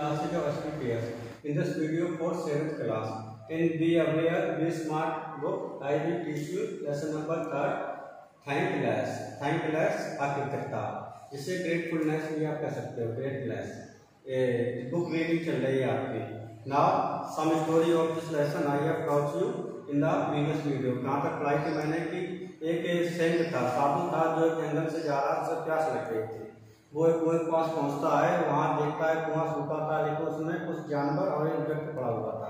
classes of SPPS. In this video for 7th class, in Be Aware, Be Smart book, I will teach you lesson number 3rd, Thankless. Thankless Architecture. इसे gratefulness भी आप कह सकते हो gratefulness book reading चल रही है आपकी now some story of this lesson I have taught you in the previous video कहाँ तक पढ़ाई की मैंने कि एक सेंट था साधु था जो एक जंगल से जा रहा था प्यास लग रही थी वो एक कुएँ के पास पहुँचता है, वहाँ देखता है, कुआँ सूखा था लेकिन उसमें कुछ जानवर और एक व्यक्ति पड़ा हुआ था।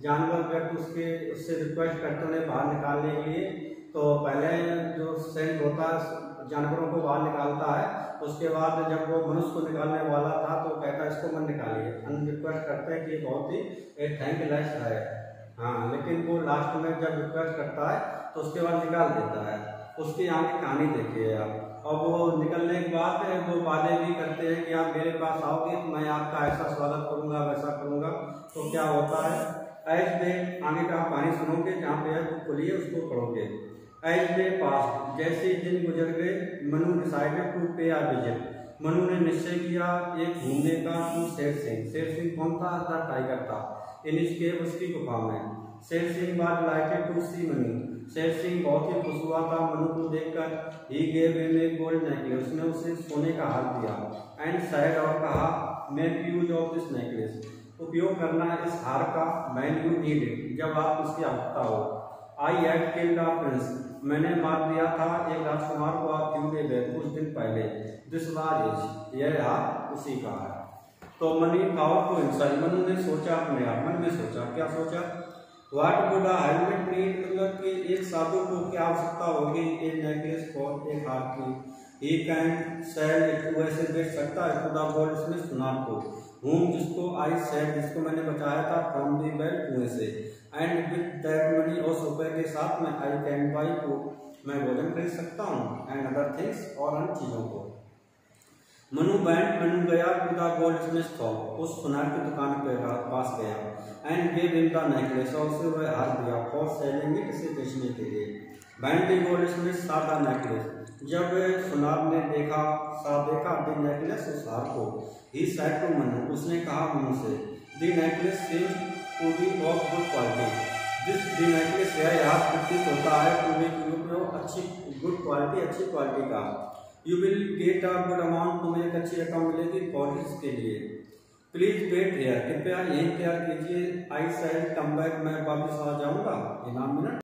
जानवर व्यक्ति उसके उससे रिक्वेस्ट करते उन्हें बाहर निकालने के लिए। तो पहले जो सेंट होता है, जानवरों को बाहर निकालता है। उसके बाद जब वो मनुष्य को निकालने वाला था तो कहता है, इसको मत निकालिए। हम रिक्वेस्ट करते हैं कि बहुत ही एक थैंक लेस है। हाँ लेकिन वो लास्ट में जब रिक्वेस्ट करता है तो उसके बाद निकाल देता है। उसकी आगे कहानी देखिए आप। और वो निकलने के बाद वो वादे भी करते हैं कि आप मेरे पास आओगे तो मैं आपका ऐसा स्वागत करूँगा, वैसा करूँगा तो क्या होता है? एज डे आगे का आप कहानी सुनोगे, जहाँ पे है बुक खोलिए उसको पढ़ोगे। As day pass. जैसे दिन गुजर गए, मनु डिसाइडेड टू पे आ विज़िट मनु ने निश्चय किया, एक घूमने का टू शेर सिंह। शेर सिंह कौन था? टाइगर था। इन उसकी गुफा में। शेर सिंह बाद लाइटेड टू सी मनी। शेर सिंह बहुत ही खुश हुआ था मनु को देखकर ही gave him a gold necklace उसने उसे सोने का हार दिया एंड सैड और कहा make use of this necklace उपयोग करना इस हार का मैन यू नीड इट जब आप उसकी आवश्यकता हो। I had killed a prince मैंने मार दिया था एक राजकुमार को आप क्यों दे गए? कुछ दिन पहले। दिस वाज यह हार उसी का है तो मनी पावर को इंसान मनु ने सोचा, अपने आप मन में सोचा, क्या सोचा? वाट वुड हेलमेट नीड मतलब कि एक साधु को क्या आवश्यकता होगी? एक नेकलेस को, एक हाथ की। ही कैन सेल इट वैसे बेच सकता है, खुदा बोल इसमें सुनार को। हूम जिसको आई सेल जिसको मैंने बचाया था फ्रॉम दी बेल कुएँ से। एंड विद दैट मनी और रुपए के साथ में आई कैन बाई को मैं भोजन खरीद सकता हूँ एंड अदर थिंग्स और अन्य चीज़ों को। मनु बैंड मनु गया to the goldsmith shop उस सुनार की दुकान पे पास गया। And give him the necklace और उसे वह हार दिया फॉर सेलिंग इट इसे बेचने के लिए? Band the goldsmith saw the necklace जब सुनार ने देखा सा देखा द नेकलेस उस हार को। ही सेड टू मनु, उसने कहा मनु से the necklace seems to be of good quality this the necklace यह हार प्रतीत होता है टू बी अच्छी, गुड क्वालिटी, अच्छी क्वालिटी का। You will get a good amount तुम्हें एक अच्छी रकम मिलेगी कॉलेज के लिए। प्लीज़ वेट हेयर कृपया यहीं तैयार कीजिए। आई सेल कम बैक मैं वापस आ जाऊँगा। इनाम मिनट।